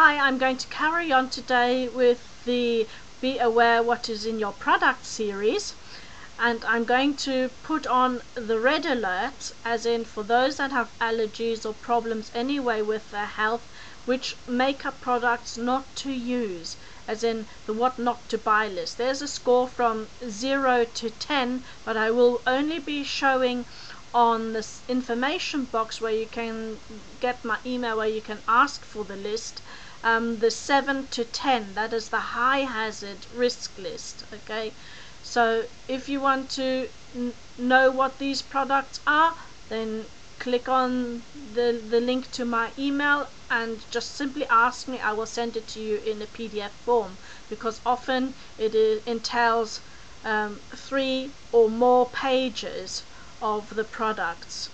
Hi, I'm going to carry on today with the Be Aware What Is in Your Product series and I'm going to put on the red alert as in for those that have allergies or problems anyway with their health which makeup products not to use as in the what not to buy list. There's a score from 0 to 10 but I will only be showing on this information box where you can get my email where you can ask for the list um, the 7 to 10 that is the high hazard risk list okay? So if you want to know what these products are then click on the, the link to my email and just simply ask me. I will send it to you in a PDF form because often it entails um, three or more pages of the products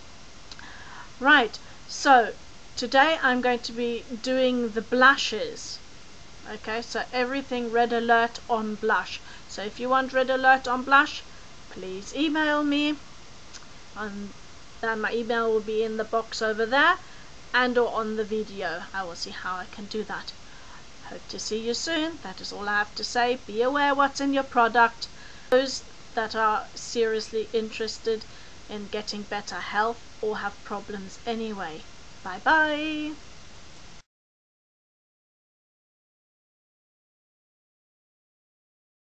right so Today I'm going to be doing the blushes. Okay, so everything red alert on blush. So if you want red alert on blush, please email me. And my email will be in the box over there and or on the video. I will see how I can do that. Hope to see you soon. That is all I have to say. Be aware what's in your product. Those that are seriously interested in getting better health or have problems anyway. Bye bye.